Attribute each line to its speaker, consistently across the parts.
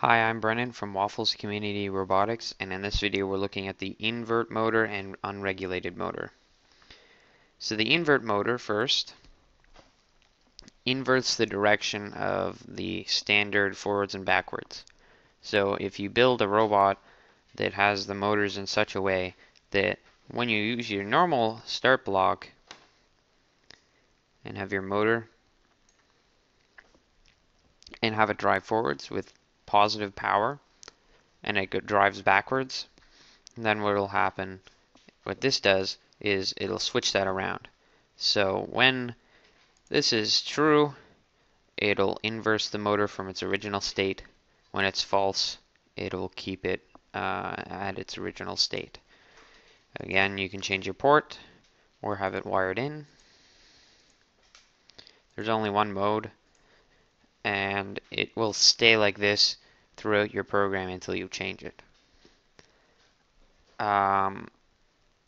Speaker 1: Hi, I'm Brennan from Waffles Community Robotics and in this video we're looking at the invert motor and unregulated motor. So the invert motor first inverts the direction of the standard forwards and backwards. So if you build a robot that has the motors in such a way that when you use your normal start block and have your motor and have it drive forwards with positive power and it drives backwards, then what will happen, what this does, is it'll switch that around. So when this is true, it'll inverse the motor from its original state. When it's false, it'll keep it uh, at its original state. Again, you can change your port or have it wired in. There's only one mode, it will stay like this throughout your program until you change it. Um,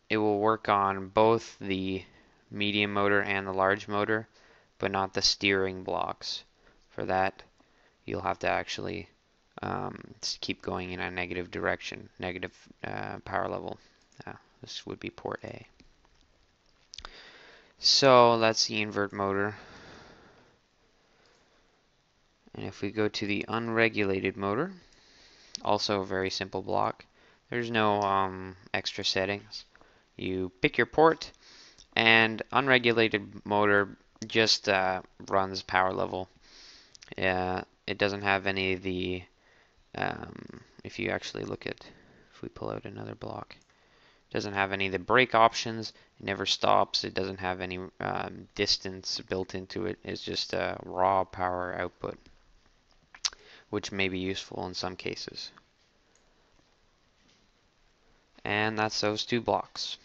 Speaker 1: it will work on both the medium motor and the large motor, but not the steering blocks. For that, you'll have to actually um, keep going in a negative direction, negative uh, power level. Uh, this would be port A. So that's the invert motor. And if we go to the unregulated motor, also a very simple block. There's no um, extra settings. You pick your port, and unregulated motor just uh, runs power level. Yeah, it doesn't have any of the, um, if you actually look at, if we pull out another block, doesn't have any of the brake options. It never stops. It doesn't have any um, distance built into it. It's just a raw power output which may be useful in some cases. And that's those two blocks.